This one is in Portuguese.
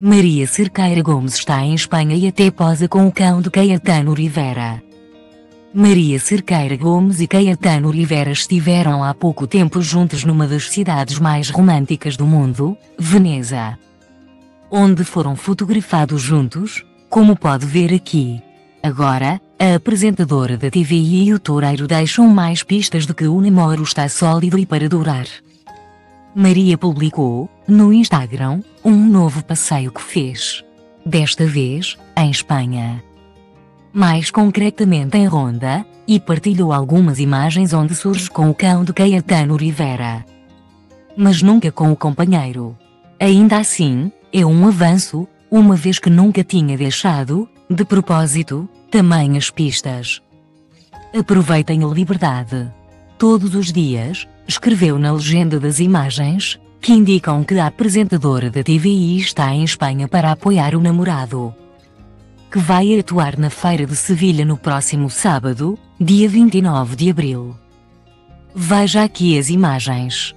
Maria Cerqueira Gomes está em Espanha e até posa com o cão de Caetano Rivera. Maria Cerqueira Gomes e Caetano Rivera estiveram há pouco tempo juntos numa das cidades mais românticas do mundo, Veneza. Onde foram fotografados juntos, como pode ver aqui. Agora, a apresentadora da TVI e o toureiro deixam mais pistas de que o namoro está sólido e para durar. Maria publicou, no Instagram, um novo passeio que fez. Desta vez, em Espanha. Mais concretamente em Ronda, e partilhou algumas imagens onde surge com o cão de Caetano Rivera. Mas nunca com o companheiro. Ainda assim, é um avanço, uma vez que nunca tinha deixado, de propósito, tamanhas pistas. Aproveitem a liberdade. Todos os dias, escreveu na legenda das imagens, que indicam que a apresentadora da TVI está em Espanha para apoiar o namorado. Que vai atuar na Feira de Sevilha no próximo sábado, dia 29 de abril. Veja aqui as imagens.